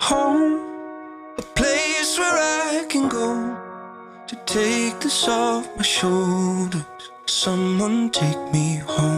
Home, a place where I can go to take this off my shoulders. Someone take me home.